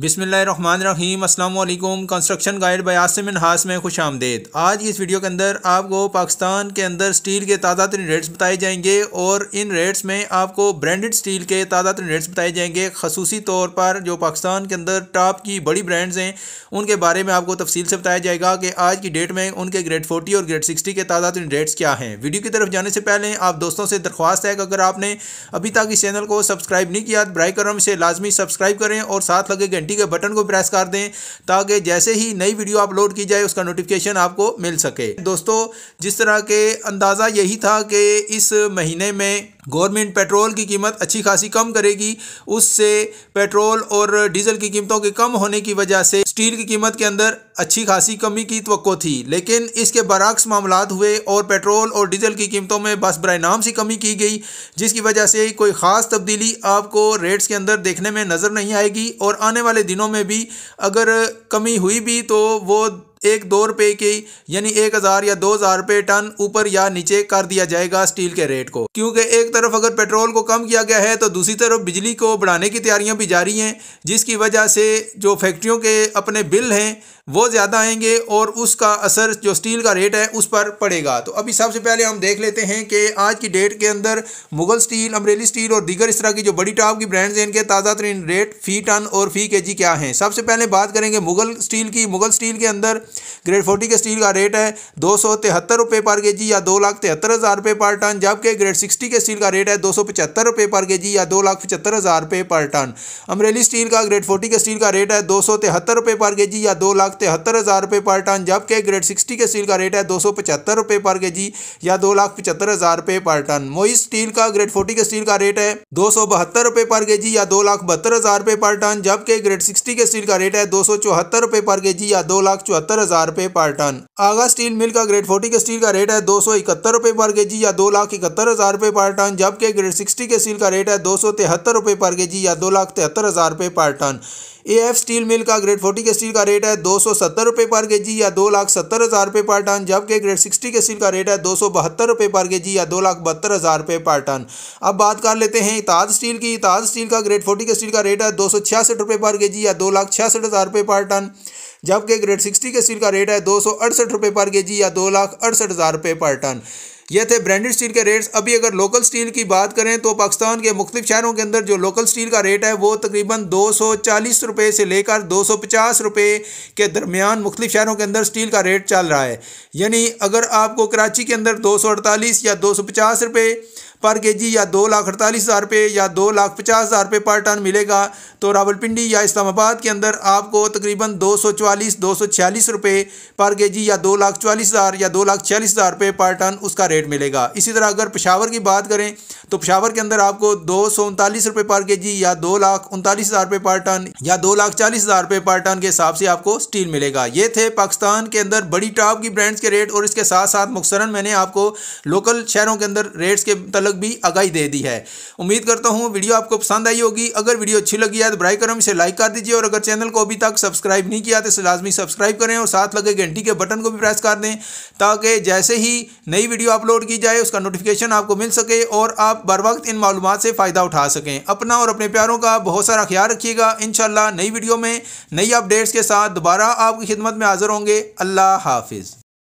बिसमीम अल्लाम construction guide bye Asim हास में खुश आमदेद। आज इस वीडियो के अंदर आपको पाकिस्तान के अंदर स्टील के ताज़ा तरीन रेट्स बताए जाएँगे और इन रेट्स में आपको ब्रांडेड स्टील के ताज़ा तरीन रेट्स बताए जाएँगे। खसूसी तौर पर जो पाकिस्तान के अंदर टॉप की बड़ी ब्रांड्स हैं, उनके बारे में आपको तफसील से बताया जाएगा कि आज की डेट में उनके ग्रेड फोर्टी और ग्रेड सिक्सटी के ताज़ा तरीन रेट्स क्या हैं। वीडियो की तरफ़ जाने से पहले आप दोस्तों से दरख्वास्त है कि अगर आपने अभी तक इस चैनल को सब्सक्राइब नहीं किया तो ब्राई करम से लाजमी सब्सक्राइब करें और साथ लगे घंटी के बटन को प्रेस कर दें ताकि जैसे ही नई वीडियो अपलोड की जाए, उसका नोटिफिकेशन आपको मिल सके। दोस्तों, जिस तरह के अंदाज़ा यही था कि इस महीने में गवर्नमेंट पेट्रोल की कीमत अच्छी खासी कम करेगी। उससे पेट्रोल और डीजल की कीमतों के कम होने की वजह से स्टील की कीमत के अंदर अच्छी खासी कमी की तो थी। लेकिन इसके बरक्स मामला हुए और पेट्रोल और डीजल की कीमतों में बस बर नाम से कमी की गई, जिसकी वजह से कोई ख़ास तब्दीली आपको रेट्स के अंदर देखने में नज़र नहीं आएगी। और आने वाले दिनों में भी अगर कमी हुई भी तो वो एक दो रुपये की, यानी एक हज़ार या दो हज़ार रुपये टन ऊपर या नीचे कर दिया जाएगा स्टील के रेट को। क्योंकि एक तरफ़ अगर पेट्रोल को कम किया गया है तो दूसरी तरफ़ बिजली को बढ़ाने की तैयारियाँ भी जारी हैं, जिसकी वजह से जो फैक्ट्रियों के अपने बिल हैं, वो ज़्यादा आएँगे और उसका असर जो स्टील का रेट है, उस पर पड़ेगा। तो अभी सबसे पहले हम देख लेते हैं कि आज की डेट के अंदर मुगल स्टील, अमरेली स्टील और दीगर इस तरह की जो बड़ी टॉप की ब्रांड्स हैं, इनके ताज़ा तरीन रेट फ़ी टन और फ़ी के जी क्या हैं? सबसे पहले बात करेंगे मुगल स्टील की। मुगल स्टील के अंदर ग्रेड फोर्टी के स्टील का रेट है दो सौ तिहत्तर रुपये पर के जी या दो लाख तिहत्तर हज़ार रुपये पर टन जबकि ग्रेड सिक्सटी के स्टील का रेट है दो सौ पचहत्तर रुपये पर के जी या दो लाख पचहत्तर हज़ार रुपये पर टन अमरेली स्टील का ग्रेड फोर्टी के स्टील का रेट है दो सौ तिहत्तर रुपये पर के जी या दो लाख तिहत्तर हज़ार रुपये पर टन जबकि ग्रेड सिक्सटी के स्टील का रेट है दो सौ पचहत्तर रुपये पर के जी या दो लाख पचहत्तर हज़ार रुपये पर टन मोइस स्टील का ग्रेड फोर्टी के स्टील का रेट है दो सौ बहत्तर रुपये पर के जी या दो लाख बहत्तर हज़ार रुपये पर टन जबकि ग्रेड सिक्सटी के स्टील का रेट है दो सौ चौहत्तर रुपये पर के जी या दो लाख चौहत्तर हज़ार रुपये पर टन आगा स्टील मिल का ग्रेड फोर्टी के स्टील का रेट है दो सौ इकहत्तर रुपये पर के जी या दो लाख इकहत्तर हज़ार रुपये पर टन जबकि ग्रेड सिक्सटी के स्टील का रेट है दो सौ तिहत्तर रुपये पर के जी या दो लाख तिहत्तर हज़ार रुपये पर ton A F steel mill का ग्रेड फोर्टी के स्टील का रेट है दो सौ सत्तर रुपये पर के जी या दो लाख सत्तर हज़ार रुपये पर टन जबकि ग्रेड सिक्सटी के स्टील का रेट है दो सौ बहत्तर रुपये पर के जी या दो लाख बहत्तर हज़ार रुपये पर टन अब बात कर लेते हैं इताज स्टील की इताज स्टील का ग्रेड फोर्टी के स्टील का रेट है दो सौ छियासठ रुपये पर के जी या दो लाख छियासठ हज़ार रुपये पर टन जबकि ग्रेड सिक्सटी के स्टील का रेट है दो सौ अड़सठ रुपये पर के जी या दो लाख अड़सठ हज़ार रुपये पर टन। ये थे ब्रांडेड स्टील के रेट्स। अभी अगर लोकल स्टील की बात करें तो पाकिस्तान के मुख्तु शहरों के अंदर जो लोकल स्टील का रेट है, वो तकरीबन दो सौ चालीस रुपये से लेकर दो सौ पचास रुपये के दरमियान मुख्तु शहरों के अंदर स्टील का रेट चल रहा है। यानी अगर आपको कराची के अंदर दो सौ अड़तालीस या दो सौ पचास रुपये पर के जी, या दो लाख अड़तालीस हज़ार रुपये, या दो लाख पचास हज़ार रुपये पर टन मिलेगा तो रावलपिंडी या इस्लामाबाद के अंदर आपको तकरीबन दो सौ चवालीस, दो सौ छियालीस रुपये पर के जी, या दो लाख चवालीस हज़ार, या दो लाख छियालीस हज़ार रुपये पर टन उसका रेट मिलेगा। इसी तरह अगर पेशावर की बात करें तो पेशावर के अंदर आपको दो सौ उनतालीस रुपये पर के जी, या दो लाख उनतालीस हज़ार रुपये पर टन, या दो लाख चालीस हज़ार रुपये पर टन के हिसाब से आपको स्टील मिलेगा। ये थे पाकिस्तान के अंदर बड़ी टॉप की ब्रांड्स के रेट, और इसके साथ साथ मुख्तरन मैंने आपको लोकल शहरों के अंदर रेट्स के तलक भी आगाही दे दी है। उम्मीद करता हूँ वीडियो आपको पसंद आई होगी। अगर वीडियो अच्छी लगी है तो ब्राई करम इसे लाइक कर दीजिए और अगर चैनल को अभी तक सब्सक्राइब नहीं किया तो लाजमी सब्सक्राइब करें और साथ लगे घंटी के बटन को भी प्रेस कर दें ताकि जैसे ही नई वीडियो अपलोड की जाए, उसका नोटिफिकेशन आपको मिल सके और आप बर वक्त इन मालूम से फ़ायदा उठा सकें। अपना और अपने प्यारों का बहुत सारा ख्याल रखिएगा। इन नई वीडियो में नई अपडेट्स के साथ दोबारा आपकी खिदमत में हाजिर होंगे। अल्लाह हाफिज़।